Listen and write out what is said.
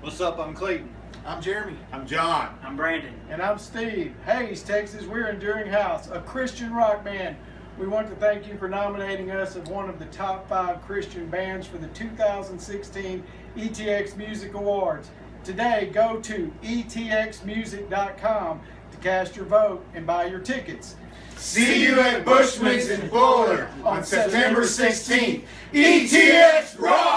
What's up? I'm Clayton. I'm Jeremy. I'm John. I'm Brandon. And I'm Steve. Hayes, Texas. We're Enduring House, a Christian rock band. We want to thank you for nominating us as one of the top five Christian bands for the 2016 ETX Music Awards. Today, go to etxmusic.com to cast your vote and buy your tickets. See you at Bushman's in Boulder on September 16th. ETX Rock.